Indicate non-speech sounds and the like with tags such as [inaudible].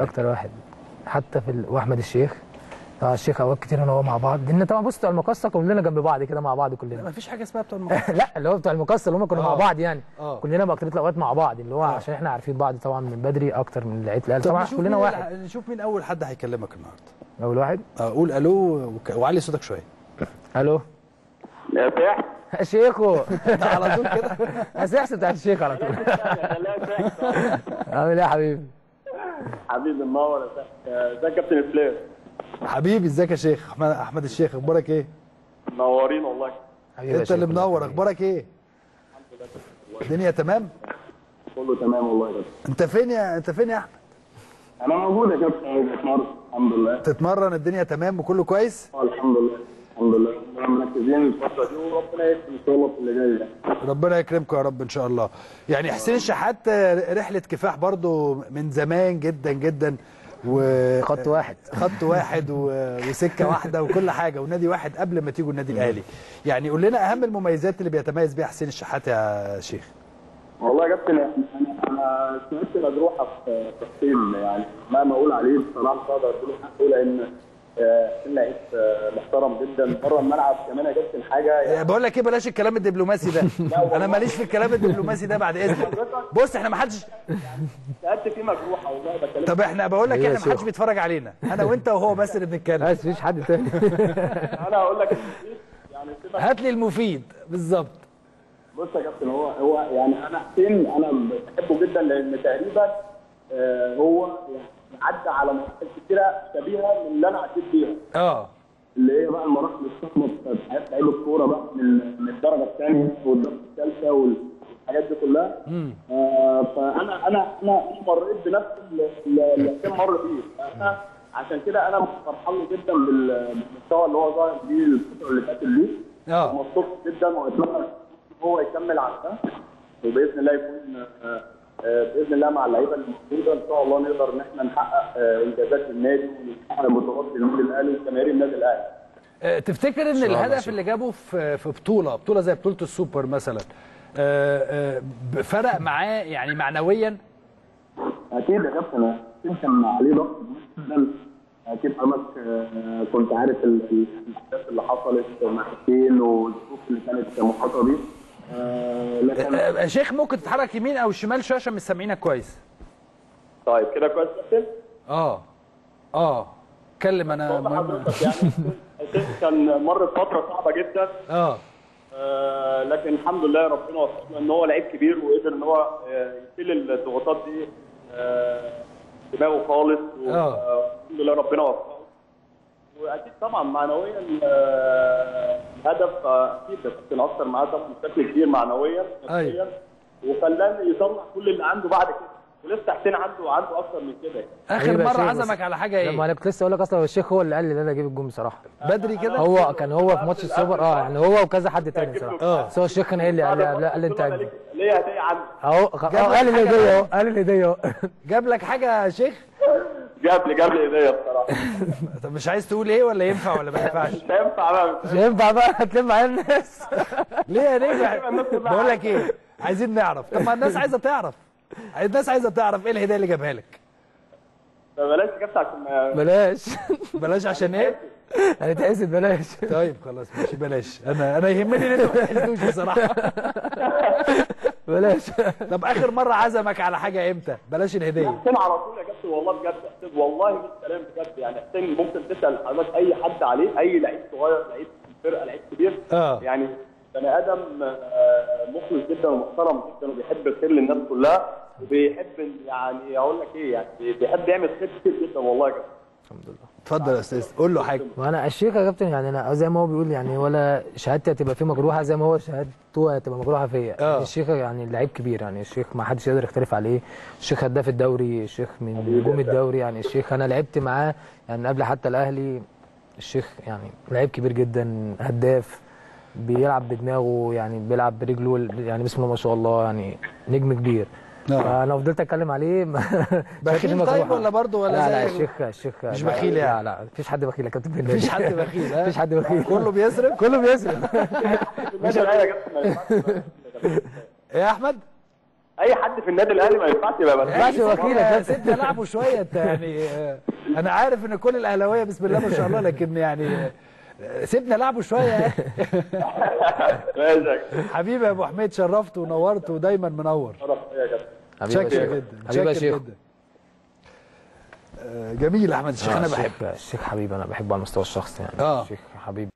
أكتر واحد حتى في ال... واحمد الشيخ طبعا الشيخ اوقات كتير أنا وهو مع بعض لأن طبعا بص بتوع المقصه كلنا جنب بعض كده مع بعض كلنا ما فيش حاجة اسمها بتوع المقص لا اللي هو بتوع المقصه اللي هم كنا مع آه. بعض يعني آه كلنا باكتريه الاوقات مع بعض اللي هو آه. عشان إحنا عارفين بعض طبعا من بدري أكتر من لعيبه الاهلي طب طبعا كلنا مين واحد نشوف مين اول حد هيكلمك النهارده اول واحد آه، قول ألو وك- وعلي صوتك شوية ألو فاح شيخو ده على طول كده أساس بتاعت الشيخ على طول عامل إيه يا حبيبي حبيبي منور فاح ازيك يا كابتن فلير حبيبي ازيك يا شيخ؟ احمد أحمد الشيخ أخبارك إيه؟ منورين والله. انت. اللي منور أخبارك إيه؟ الدنيا تمام؟ كله تمام والله يا كابتن. انت فين يا انت فين يا أحمد؟ أنا موجود يا كابتن. بتمرن الحمد لله. تتمرن الدنيا تمام وكله كويس؟ آه، الحمد لله الحمد لله. الفترة دي وربنا يكرم إن شاء الله في اللي جاي ده. ربنا يكرمكم يا رب إن شاء الله. يعني حسين الشحات رحلة كفاح برضو من زمان جدا جدا و خط واحد. خط واحد و... وسكة واحدة وكل حاجة ونادي واحد قبل ما تيجوا النادي الأهلي. يعني قول لنا أهم المميزات اللي بيتميز بيها حسين الشحات يا شيخ. والله يا كابتن أنا سمعت مجروحه في حسين يعني مهما أقول عليه بصراحة مش هقدر حقه لأن لعيب آه، محترم جدا. بره الملعب كمان يا كابتن حاجة يعني بقول لك إيه بلاش الكلام الدبلوماسي ده. [laughs] أنا ماليش في الكلام الدبلوماسي ده بعد إذنك. بص إحنا ما حدش سألت فيه مجروحه والله بكلمك. طب إحنا بقول لك إيه إحنا ما حدش؟ بيتفرج علينا. أنا وأنت وهو بس اللي بنتكلم. بس مفيش حد تاني. [laughs] أنا هقول لك يعني سيبك هات لي المفيد. بالظبط. بص يا كابتن هو هو يعني أنا حسين أنا بحبه جدا لأن تقريبا آه، هو يعني عدى على مراحل كتيرة شبيهة من اللي أنا عديت بيها. آه. اللي هي بقى المراحل الصعبه في حياة لعيب الكورة بقى من الدرجة الثانية والدرجة الثالثة والحاجات دي كلها. آه فانا أنا أنا مريت بنفس اللي- حسين مر فيه فأنا عشان كده أنا فرحان جدا بال- بالمستوى اللي هو ظاهر بيه الفترة اللي فاتت دي. آه. مبسوط جدا وأتمنى هو يكمل على ده. وبإذن الله يكون آه، بإذن الله مع اللعيبة الموجودة إن شاء الله نقدر إن إحنا نحقق آه، إنجازات للنادي ونحقق بطولات للنادي الأهلي وجماهير النادي الأهلي. آه، تفتكر إن الهدف. اللي جابه في في بطولة بطولة زي بطولة السوبر مثلا آه، آه، فرق معاه يعني معنويا أكيد يا كابتن كان عليه ضغط جدا أكيد حضرتك آه، كنت عارف ال- ال- الأحداث اللي حصلت مع حسين والظروف اللي كانت محاطه بيه آه، آه، آه، شيخ ممكن تتحرك يمين أو شمال شوية عشان مش سامعينك كويس. طيب كده كويس؟ آه آه اتكلم أنا مهم. يعني [laughs] كان مر بفترة صعبة جدا. آه. آه، لكن الحمد لله ربنا وفقنا إن هو لعيب كبير وقدر إن هو يشيل الضغوطات دي دماغه خالص. والحمد لله ربنا وفقه. وأكيد طبعا معنويا آه، الهدف آه، أكيد كابتن اثر معاه طبعا بشكل كبير معنويا. نفسيا وخلاه يطلع كل اللي عنده بعد كده. ولسه حسين عنده عنده أكتر من كده. يعني. اخر يا مرة عزمك على حاجة لما إيه؟ أنا كنت لسه أقول لك أصلا هو الشيخ هو اللي قال لي إن أنا أجيب الجون بصراحة. بدري كده؟ هو كان هو في ماتش السوبر آه يعني هو وكذا حد تاني بصراحه آه. بس هو الشيخ كان قال لي قال لي- قال لي أنت ليا هديه عندي أهو خ- جاب آه لك قال لي بقى؟ أهو قال لي الهديه أهو. جاب لك حاجة يا شيخ؟ جاب لي جاب لي هديه بصراحة. [laughs] طب مش عايز تقول إيه ولا ينفع ولا ما ينفعش؟ [laughs] مش هينفع بقى. مش هينفع بقى؟ هتلم على الناس. [laughs] ليه يا نجم؟ كلها بقول لك إيه عايزين نعرف. طب ما الناس عايزة تعرف. الناس عايزة تعرف إيه الهدية اللي جابها لك. بلاش كابتن عشان بلاش. بلاش عشان إيه؟ هنتحسد بلاش. طيب خلاص ماشي بلاش. أنا أنا يهمني إن أنتوا ما تحسدوش بصراحة. بلاش. [laughs] طب آخر مرة عزمك على حاجة إمتى؟ بلاش الهدية. حسين على طول يا كابتن والله بجد حسين والله كلام بجد. يعني حسين ممكن تسأل حضرتك أي حد عليه أي لعيب صغير لعيب في الفرقة لعيب كبير. آه. يعني بني آدم آه، مخلص جدا ومحترم جدا وبيحب الخير للناس كلها وبيحب يعني أقول لك إيه يعني بيحب يعمل خير كتير جدا. والله يا كابتن الحمد لله. اتفضل يا أستاذ قول له حاجة. ما أنا الشيخ يا كابتن يعني أنا زي ما هو بيقول يعني ولا شهادتي هتبقى فيه مجروحة زي ما هو شهادته هتبقى مجروحة فيا. آه. الشيخ يعني لعيب كبير يعني الشيخ ما حدش يقدر يختلف عليه. الشيخ هداف الدوري الشيخ من نجوم الدوري يعني الشيخ أنا لعبت معاه يعني قبل حتى الأهلي. الشيخ يعني لعيب كبير جدا هداف بيلعب بدماغه يعني بيلعب برجله يعني بسم الله ما شاء الله يعني نجم كبير. آه. فانا فضلت أتكلم عليه بخيل طيب. ولا برضه ولا لا لا الشيخ الشيخ مش بخيل يعني؟ لا لا مفيش حد بخيل يا كابتن في مفيش حد بخيل ها مفيش حد بخيل كله بيصرف كله بيصرف النادي الأهلي يا [laughs] إيه أحمد أي حد في النادي الأهلي ما ينفعش يبقى ما ينفعش. وكيلك يا. سيبنا لعبوا شوية انت يعني آه، أنا عارف إن كل الأهلاوية بسم الله ما شاء الله لكن يعني آه، سيبنا لعبوا شوية. يا [laughs] أخي. ماشي. يا كابتن. حبيبي يا أبو حميد شرفت ونورت ودايما منور. شكرا شيخ. جدا حبيبي يا شيخ. آه، جميل أحمد الشيخ آه، أنا الشيخ- بحبه. الشيخ حبيبي أنا بحبه على المستوى الشخصي يعني. آه. الشيخ حبيبي.